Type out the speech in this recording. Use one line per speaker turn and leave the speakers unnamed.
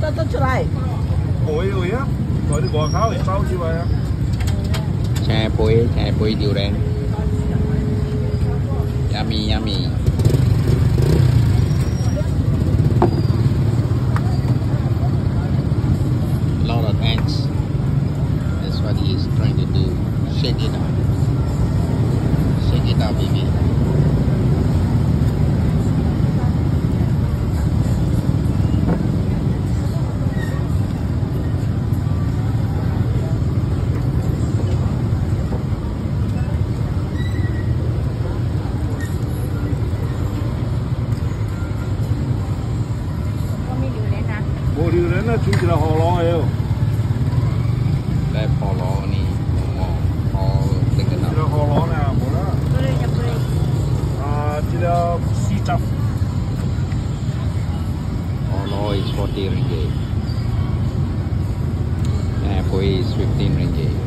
得得出嚟。
会会啊，攞啲外口嚟包住佢啊。
chè bối chè bối điều đen yummy yummy lot of ants that's what he is trying to do shake it up 冇條撚啦，煮住嚟河螺嘅。你河
螺
呢？我
我
拎
緊啦。河螺咧冇啦。啊，只了
四汁。河螺 is forty ringgit. Yeah, boy is fifteen ringgit.